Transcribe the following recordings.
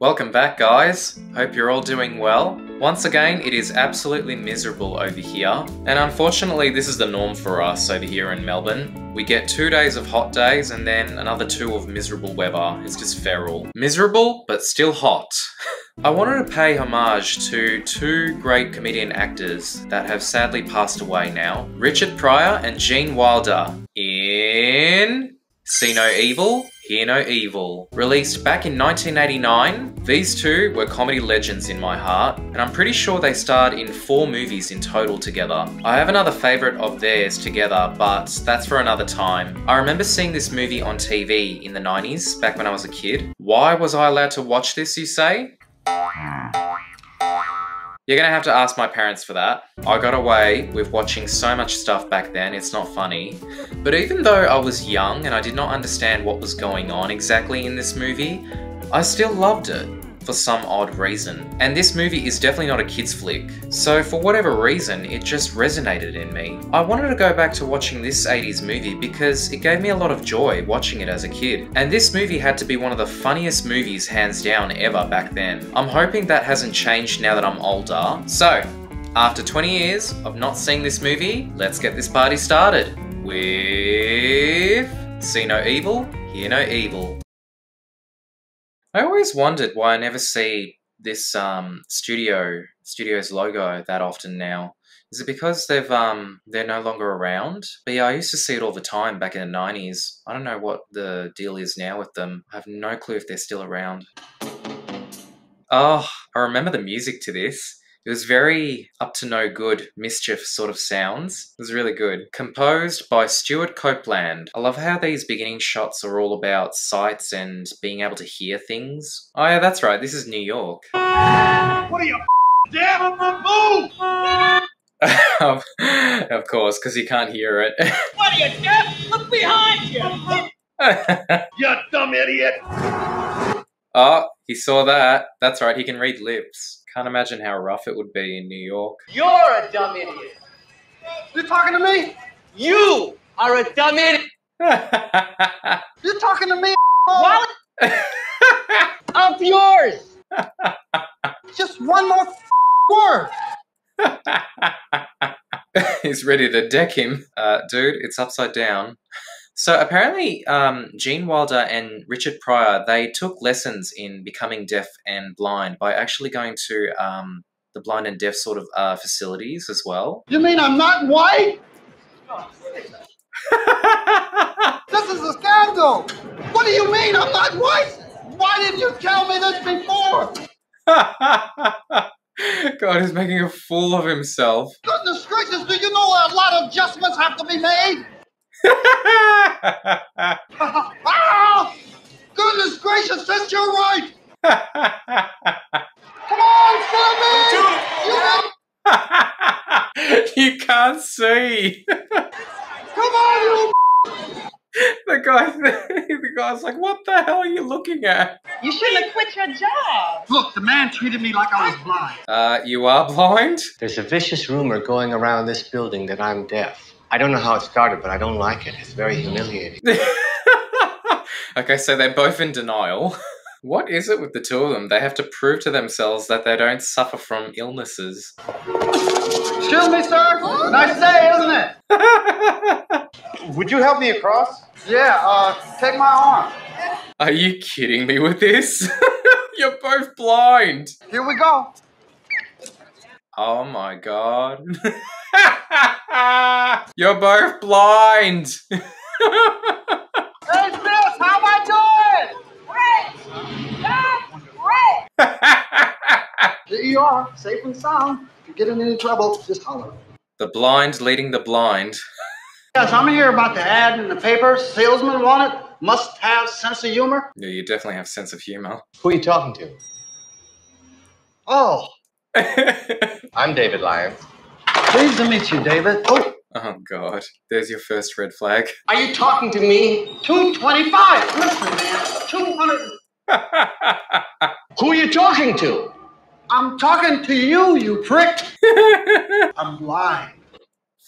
Welcome back, guys. Hope you're all doing well. Once again, it is absolutely miserable over here, and unfortunately, this is the norm for us over here in Melbourne. We get two days of hot days and then another two of miserable weather. It's just feral. Miserable, but still hot. I wanted to pay homage to two great comedian actors that have sadly passed away now Richard Pryor and Gene Wilder in See No Evil, Hear No Evil. Released back in 1989, these two were comedy legends in my heart, and I'm pretty sure they starred in four movies in total together. I have another favourite of theirs together, but that's for another time. I remember seeing this movie on TV in the 90s, back when I was a kid. Why was I allowed to watch this, you say? You're gonna have to ask my parents for that. I got away with watching so much stuff back then, it's not funny. But even though I was young and I did not understand what was going on exactly in this movie, I still loved it for some odd reason. And this movie is definitely not a kid's flick, so for whatever reason, it just resonated in me. I wanted to go back to watching this 80s movie because it gave me a lot of joy watching it as a kid. And this movie had to be one of the funniest movies hands down ever back then. I'm hoping that hasn't changed now that I'm older. So, after 20 years of not seeing this movie, let's get this party started with See No Evil, Hear No Evil. I always wondered why I never see this um, studio studio's logo that often now. Is it because they've um they're no longer around? But yeah, I used to see it all the time back in the nineties. I don't know what the deal is now with them. I have no clue if they're still around. Oh, I remember the music to this. It was very up to no good, mischief sort of sounds. It was really good. Composed by Stewart Copeland. I love how these beginning shots are all about sights and being able to hear things. Oh yeah, that's right, this is New York. What are you, deaf? Move! of course, because you can't hear it. What are you, deaf? Look behind you! You dumb idiot! oh, he saw that. That's right, he can read lips. Can't imagine how rough it would be in New York. You're a dumb idiot. You're talking to me? You are a dumb idiot. You talking to me? Wallet of yours. Just one more word. He's ready to deck him. Uh, dude, it's upside down. So apparently, um, Gene Wilder and Richard Pryor, they took lessons in becoming deaf and blind by actually going to um, the blind and deaf sort of uh, facilities as well. You mean I'm not white? This is a scandal. What do you mean I'm not white? Why didn't you tell me this before? God, he's making a fool of himself. Goodness gracious, do you know a lot of adjustments have to be made? Ah! Goodness gracious, since you're right. Come on, Sammy! You you can't see. come on, you The guy, the guy's like, "What the hell are you looking at?" You shouldn't have quit your job. Look, the man treated me like I was blind. Uh, you are blind. There's a vicious rumor going around this building that I'm deaf. I don't know how it started, but I don't like it. It's very humiliating. okay, so they're both in denial. What is it with the two of them? They have to prove to themselves that they don't suffer from illnesses. Excuse me, sir. Nice day, isn't it? Would you help me across? Yeah, uh, take my arm. Are you kidding me with this? You're both blind. Here we go. Oh my god. You're both blind. Hey, Smith, how am I doing? There you are, safe and sound. If you get in any trouble, just holler. the blind leading the blind. Yes, I'm here about the ad in the paper. Salesman wanted, must have sense of humor. Yeah, you definitely have sense of humor. Who are you talking to? Oh, I'm David Lyons. Pleased to meet you, David. Oh, oh god. There's your first red flag. Are you talking to me? 225. Listen, man, 200. Who are you talking to? I'm talking to you, you prick. I'm blind.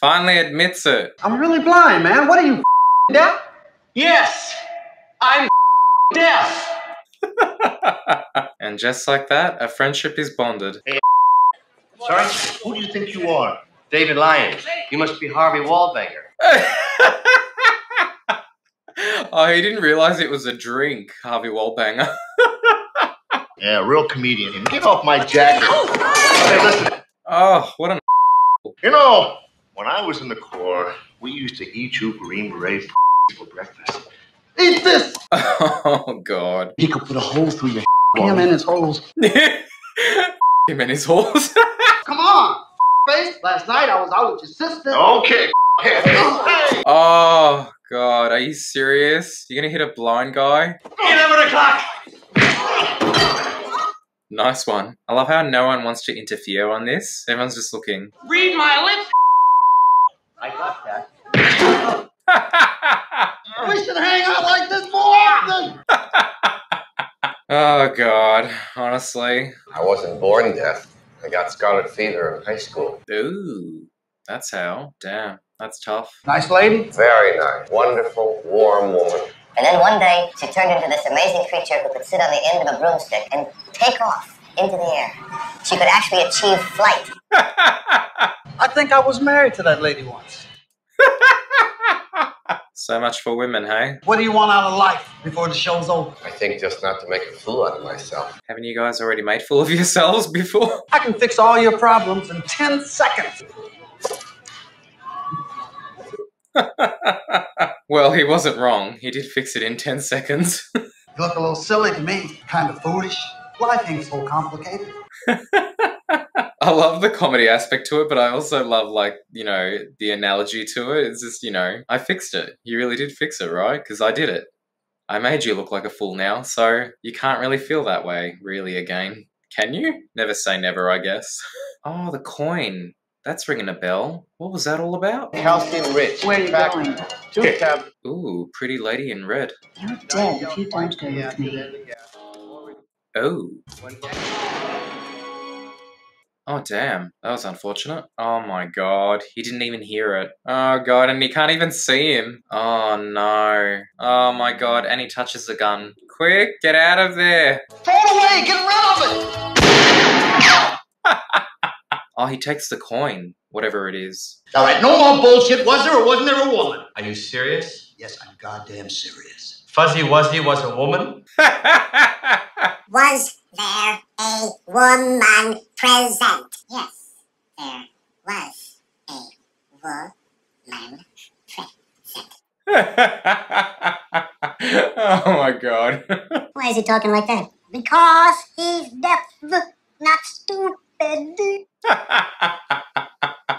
Finally admits it. I'm really blind, man. What are you, deaf? Yes, I'm deaf. And just like that, a friendship is bonded. Sorry? Who do you think you are? David Lyons. You must be Harvey Wallbanger. oh, he didn't realize it was a drink, Harvey Wallbanger. Yeah, real comedian. Get off my jacket. Hey, listen. oh, what an. You know, when I was in the Corps, we used to eat you Green Beret for breakfast. Eat this! Oh, God. He could put a hole through your him and his holes. Him and his horse. Come on, face. Last night I was out with your sister. Okay. oh, God. Are you serious? You're gonna hit a blind guy? 11 o'clock! Nice one. I love how no one wants to interfere on this. Everyone's just looking. Read my lips. I got that. We should hang out like this more often. oh, God. Honestly. I wasn't born deaf. I got scarlet fever in high school. Ooh. That's how. Damn. That's tough. Nice lady. Very nice. Wonderful, warm woman. And then one day, she turned into this amazing creature who could sit on the end of a broomstick and take off into the air. She could actually achieve flight. I think I was married to that lady once. so much for women, hey? What do you want out of life before the show's over? I think just not to make a fool out of myself. Haven't you guys already made fool of yourselves before? I can fix all your problems in 10 seconds. well, he wasn't wrong. He did fix it in 10 seconds. You look a little silly to me, kind of foolish. Life ain't so complicated. I love the comedy aspect to it, but I also love, like, you know, the analogy to it. It's just, you know, I fixed it. You really did fix it, right? Because I did it. I made you look like a fool now, so you can't really feel that way, really, again. Can you? Never say never, I guess. Oh, the coin. That's ringing a bell. What was that all about? Calcium rich. Where are you Back- going? Two tab. Ooh, pretty lady in red. You're dead if you don't go with me. Oh. Oh, damn. That was unfortunate. Oh my god. He didn't even hear it. Oh god, and he can't even see him. Oh no. Oh my god, and he touches the gun. Quick, get out of there. Throw it away, get rid of it. Oh, he takes the coin, whatever it is. All right, no more bullshit. Was there or wasn't there a woman? Are you serious? Yes, I'm goddamn serious. Fuzzy Wuzzy was a woman? Was there a woman present? Yes, there was a woman present. oh my god. Why is he talking like that? Because he's deaf, not stupid.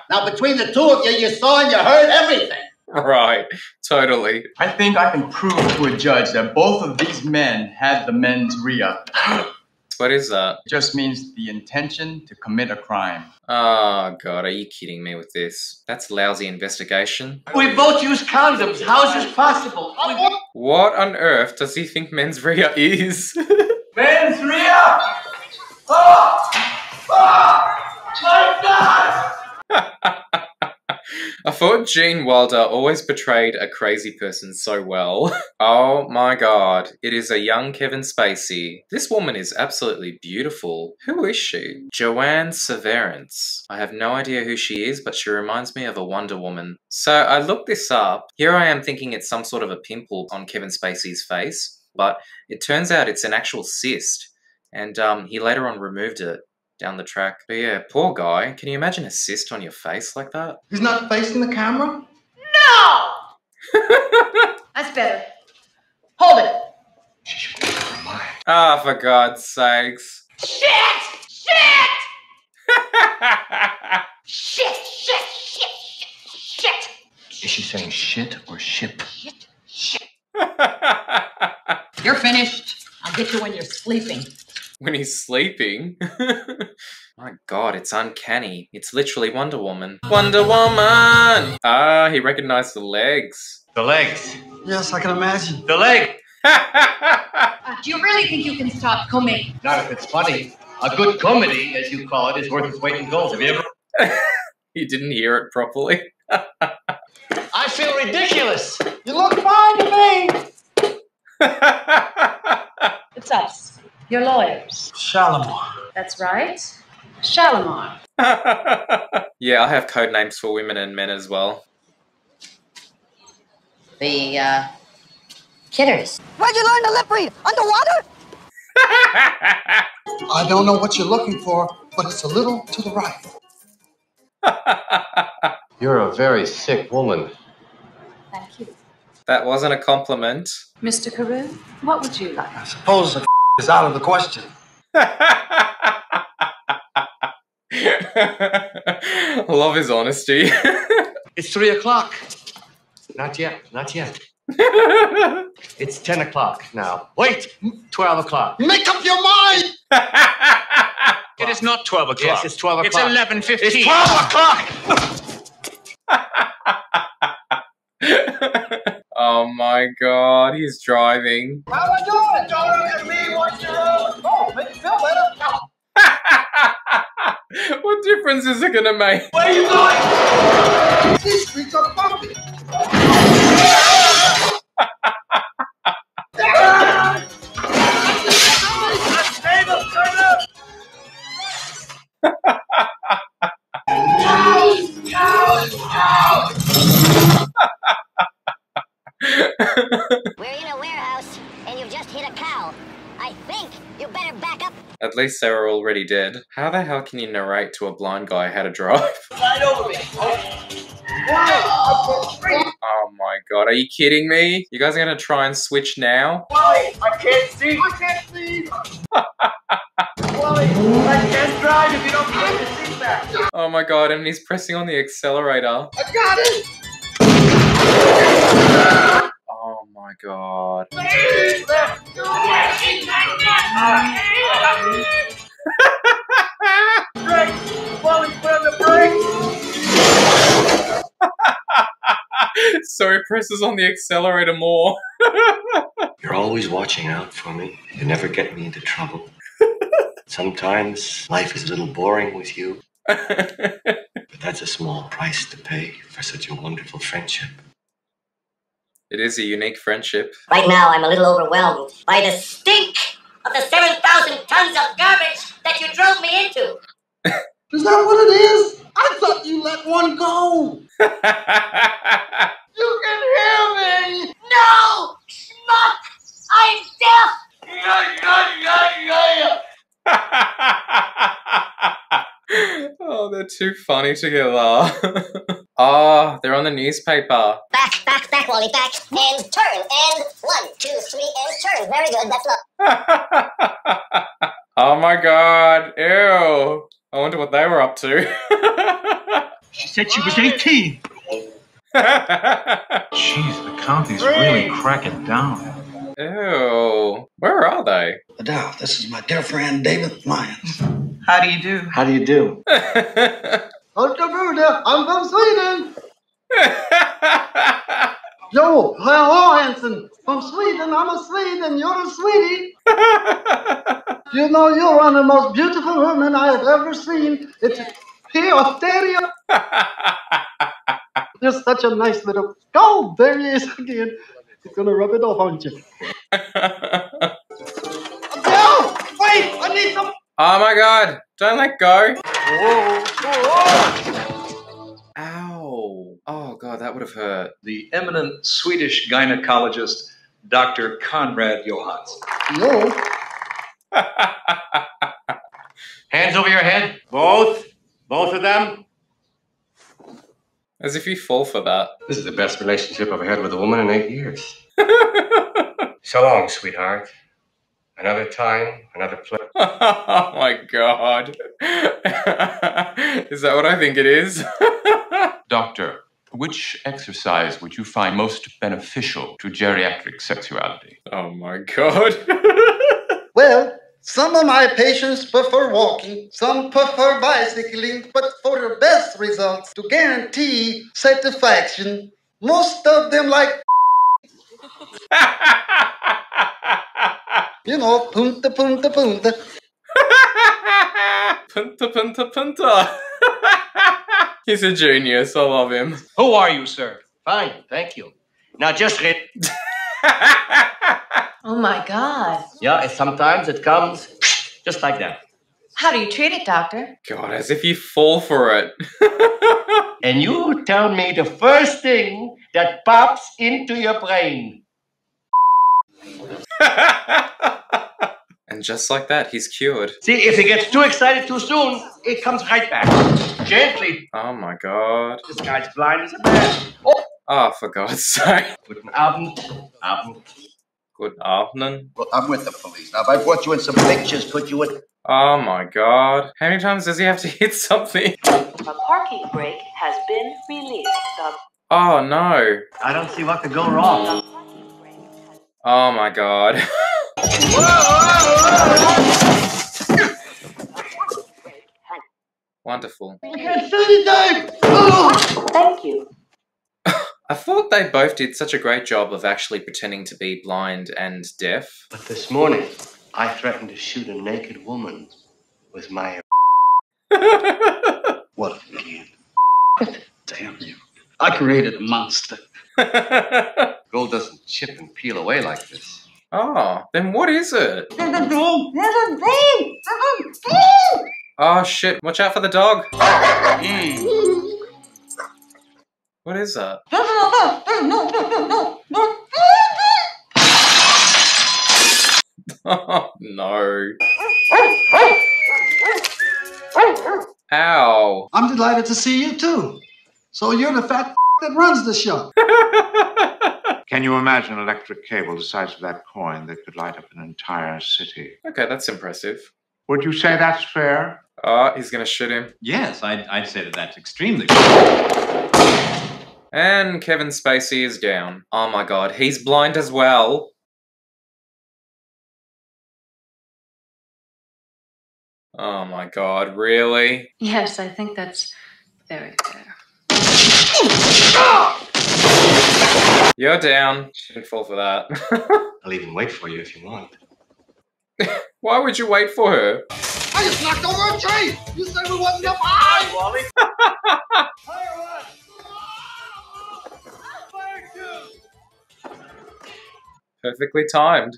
Now, between the two of you, you saw and you heard everything. right, totally. I think I can prove to a judge that both of these men had the mens rea. What is that? It just means the intention to commit a crime. Oh god, are you kidding me with this? That's lousy investigation. We both use condoms. How is this possible? What on earth does he think mens rea is? Mens rea! Oh! My God! I thought Gene Wilder always portrayed a crazy person so well. oh my god, it is a young Kevin Spacey. This woman is absolutely beautiful. Who is she? Joan Severance. I have no idea who she is, but she reminds me of a Wonder Woman. So I looked this up. Here I am thinking it's some sort of a pimple on Kevin Spacey's face, but it turns out it's an actual cyst. And um, he later on removed it down the track. But yeah, poor guy. Can you imagine a cyst on your face like that? He's not facing the camera? No! That's better. Hold it. Ah, for God's sakes. Shit! Shit! Shit! Shit! Shit! Shit! Is she saying shit or ship? Shit! Shit! You're finished. I'll get you when you're sleeping. When he's sleeping. My god, it's uncanny. It's literally Wonder Woman. Wonder Woman! Ah, he recognized the legs. The legs. Yes, I can imagine. The leg. Do you really think you can stop coming? Not if it's funny. A good comedy, as you call it, is worth its weight in gold. Have you ever? he didn't hear it properly. I feel ridiculous. You look fine to me. It's us. Your lawyers. Shalimar. That's right. Shalimar. yeah, I have code names for women and men as well. The, uh, kidders. Where'd you learn to lip read? Underwater? I don't know what you're looking for, but it's a little to the right. You're a very sick woman. Thank you. that wasn't a compliment. Mr. Karue, what would you like? I suppose the is out of the question. Love his honesty. It's three o'clock. Not yet, not yet. It's ten o'clock now. Wait, twelve o'clock. Make up your mind! It is not 12 o'clock. Yes, it's 12 o'clock. It's o'clock. 11.15. It's twelve o'clock. Oh my god, he's driving. How am I doing? Don't look at me, watch your own. Oh, make you feel better. what difference is it gonna make? Where are you going? These streets are bumpy. Least were already dead. How the hell can you narrate to a blind guy how to drive? Right over me. Oh my god, are you kidding me? You guys are gonna try and switch now? Wally, I can't see. I can't see. Wally, I can't drive if you don't put your seat back. Oh my god, and he's pressing on the accelerator. I got it. Oh my god. Left. Brakes. Wally, put on the brakes. so he presses on the accelerator more. You're always watching out for me. You never get me into trouble. Sometimes life is a little boring with you, but that's a small price to pay for such a wonderful friendship. It is a unique friendship. Right now, I'm a little overwhelmed by the stink of the 7,000 tons of garbage that you drove me into. Is that what it is? I thought you let one go. You can hear me. No! Schmuck! I'm deaf! oh, they're too funny together. oh, they're on the newspaper. Back, back, back, Wally, back. And turn. And one, two, three, and turn. Very good. That's not. oh my god, ew. I wonder what they were up to. She said she was 18. Jeez, the county's really cracking down. ew. Where are they? Adele, this is my dear friend David Lyons. How do you do? How do you do? Ultra Bruder, I'm from Sweden. Yo, hello, Hanson. From Sweden, I'm a Swede, and you're a sweetie. You know, you're one of the most beautiful women I have ever seen. It's here, Osteria. You're such a nice little. Oh, there he is again. He's gonna rub it off, aren't you? Adele, wait, I need some. oh my god, don't let go. Whoa, whoa, Ow. Oh god, that would have hurt. the eminent Swedish gynecologist, Dr. Konrad Johansson. whoa. Hands over your head. Both. Both of them. As if you fall for that. This is the best relationship I've had with a woman in eight years. So long, sweetheart. Another time, another place. oh my god. is that what I think it is? Doctor, which exercise would you find most beneficial to geriatric sexuality? oh my god. Well, some of my patients prefer walking, some prefer bicycling, but for the best results, to guarantee satisfaction, most of them like, you know, punta punta punta. punta punta punta. He's a genius. I love him. Who are you, sir? Fine, thank you. Now just read. Oh my god. Yeah, and sometimes it comes just like that. How do you treat it, Doctor? God, as if you fall for it. And you tell me the first thing that pops into your brain. And just like that, he's cured. See, if he gets too excited too soon, it comes right back. Gently. Oh my god. This guy's blind as a bat. Oh. oh, for God's sake. Guten Abend. Abend. Good afternoon. Well, I'm with the police. Now, if I brought you in some pictures, could you... Oh my god. How many times does he have to hit something? A parking brake has been released. The Oh no. I don't see what could go wrong. Oh my god. Wonderful. I can't see anything! Thank you. I thought they both did such a great job of actually pretending to be blind and deaf. But this morning, I threatened to shoot a naked woman with my. What a kid. Damn you. I created a monster. Gold doesn't chip and peel away like this. oh, then what is it? Oh shit, watch out for the dog. What is that? Oh no. Ow. I'm delighted to see you too. So you're the fat that runs the show. Can you imagine an electric cable the size of that coin that could light up an entire city? Okay, that's impressive. Would you say that's fair? Oh, he's gonna shoot him. Yes, I'd, I'd say that that's extremely fair. And Kevin Spacey is down. Oh my god, he's blind as well. Oh my god, really? Yes, I think that's very fair. Ah! You're down. She shouldn't fall for that. I'll even wait for you if you want. Why would you wait for her? I just knocked over a tree! You said we wasn't up high! Wally. Perfectly timed.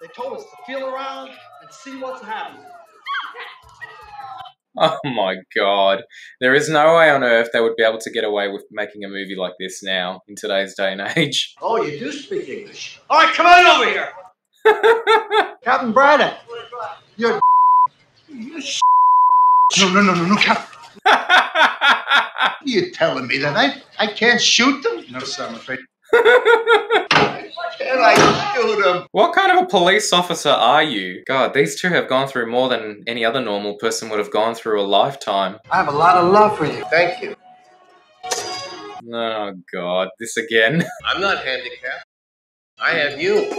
They told us to feel around and see what's happening. Oh my god. There is no way on earth they would be able to get away with making a movie like this now, in today's day and age. Oh, you do speak English. All right, come on over here. Captain Braddock, you're. you No, no, no, no, no, Cap. You're telling me that I, I can't shoot them? No, sir, I'm afraid. Can I shoot them? What kind of a police officer are you? God, these two have gone through more than any other normal person would have gone through a lifetime. I have a lot of love for you. Thank you. Oh god, this again. I'm not handicapped. I have you.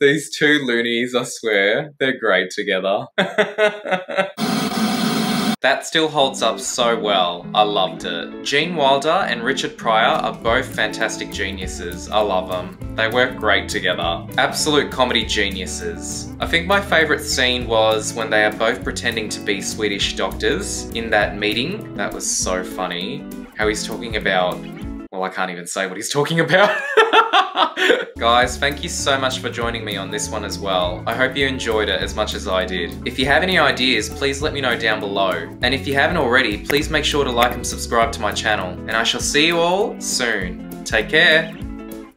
These two loonies, I swear, they're great together. that still holds up so well. I loved it. Gene Wilder and Richard Pryor are both fantastic geniuses. I love them. They work great together. Absolute comedy geniuses. I think my favourite scene was when they are both pretending to be Swedish doctors in that meeting. That was so funny. How he's talking about well, I can't even say what he's talking about. Guys, thank you so much for joining me on this one as well. I hope you enjoyed it as much as I did. If you have any ideas, please let me know down below. And if you haven't already, please make sure to like and subscribe to my channel. And I shall see you all soon. Take care.